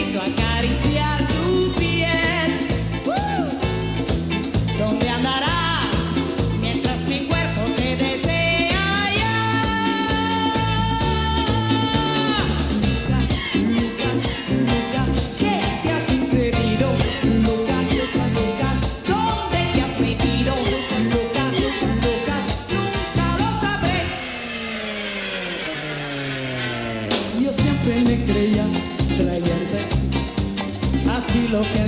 acariciar tu piel. Uh. ¿Dónde andarás mientras mi cuerpo te desea ya? Lucas, Lucas, Lucas, ¿qué te ha sucedido? Lucas, Lucas, Lucas, ¿dónde te has metido? Lucas, Lucas, nunca lo sabré. Yo siempre me creía lo.